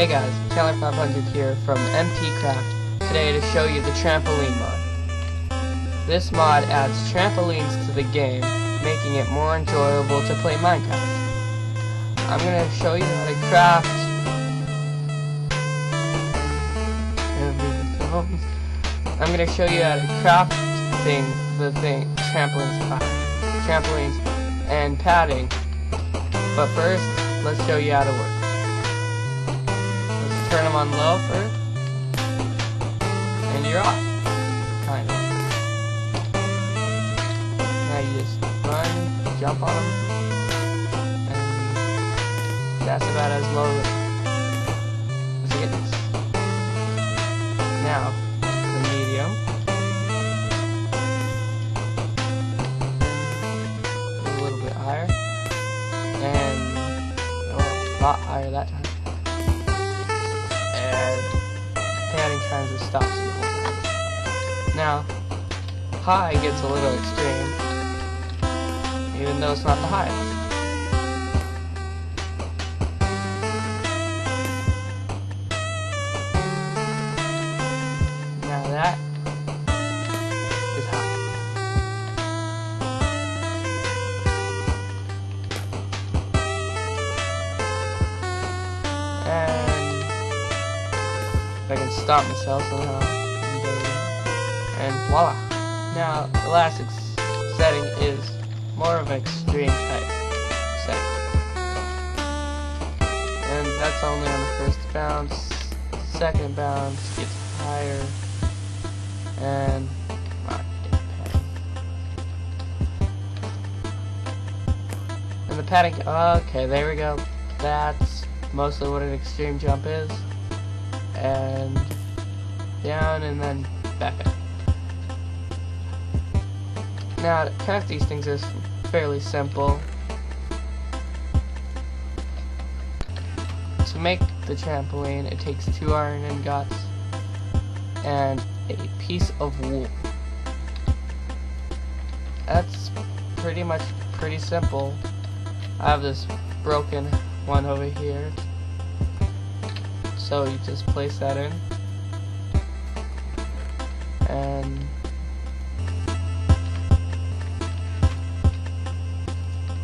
Hey guys, Chandler500 here from MT Craft, today to show you the trampoline mod. This mod adds trampolines to the game, making it more enjoyable to play Minecraft. I'm going to show you how to craft I'm going to show you how to craft thing, the thing, trampolines, trampolines, and padding. But first, let's show you how to work turn them on low first, and you're off, kind of. Now you just run, jump on them, and that's about as low as it gets. Now, the medium. A little bit higher, and oh, a lot higher that time. Kinds of. Now, high gets a little extreme, even though it's not the highest. Now that if I can stop myself somehow. And voila. Now, the last setting is more of an extreme type. And that's only on the first bounce. Second bounce gets higher. And and the padding, okay, there we go. That's mostly what an extreme jump is and down and then back up. Now to connect these things is fairly simple. To make the trampoline it takes two iron ingots and a piece of wool. That's pretty much pretty simple. I have this broken one over here so you just place that in. And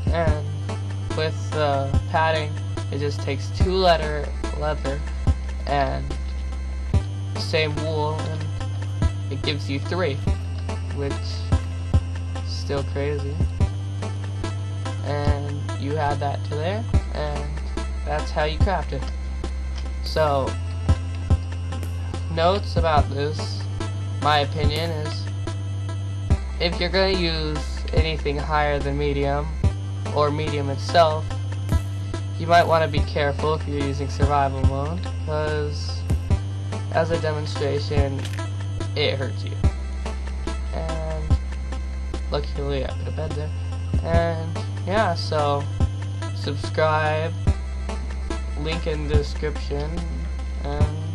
and with the padding, it just takes two letter leather and same wool, and it gives you three, which is still crazy. And you add that to there, and that's how you craft it. So, notes about this, my opinion is, if you're going to use anything higher than medium, or medium itself, you might want to be careful if you're using survival mode, because as a demonstration, it hurts you. And luckily I put a bed there. And yeah, so subscribe, link in the description and